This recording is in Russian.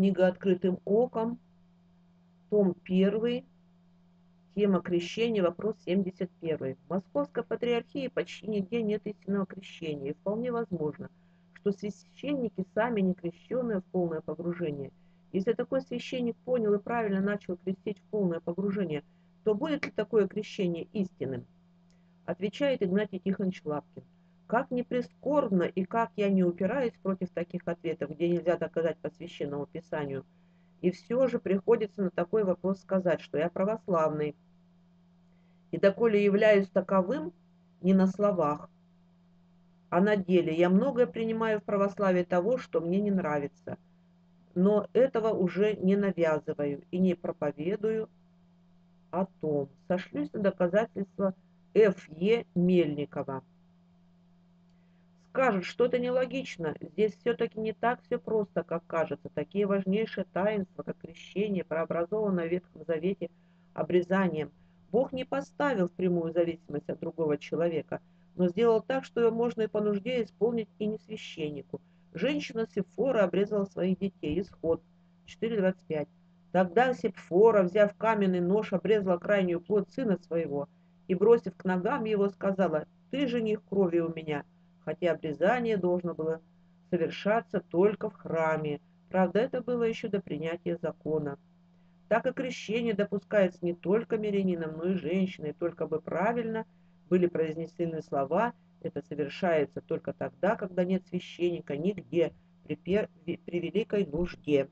Книга «Открытым оком», том 1, тема крещения, вопрос 71. В Московской патриархии почти нигде нет истинного крещения, и вполне возможно, что священники сами не крещенные в полное погружение. Если такой священник понял и правильно начал крестить в полное погружение, то будет ли такое крещение истинным? Отвечает Игнатий Тихонович Лапкин. Как ни прискорбно и как я не упираюсь против таких ответов, где нельзя доказать по священному писанию, и все же приходится на такой вопрос сказать, что я православный. И доколе являюсь таковым не на словах, а на деле я многое принимаю в православии того, что мне не нравится, но этого уже не навязываю и не проповедую о том. Сошлюсь на доказательства Ф.Е. Мельникова скажут, что это нелогично. Здесь все-таки не так все просто, как кажется. Такие важнейшие таинства, как крещение, прообразованное в Ветхом Завете обрезанием, Бог не поставил в прямую зависимость от другого человека, но сделал так, что его можно и по нужде исполнить и не священнику. Женщина Сепфора обрезала своих детей. Исход 4.25. Тогда Сепфора, взяв каменный нож, обрезала крайнюю плоть сына своего и, бросив к ногам его, сказала, «Ты жених крови у меня» хотя обрезание должно было совершаться только в храме. Правда, это было еще до принятия закона. Так и крещение допускается не только мирянином, но и женщиной, только бы правильно были произнесены слова «это совершается только тогда, когда нет священника нигде, при, при великой нужде».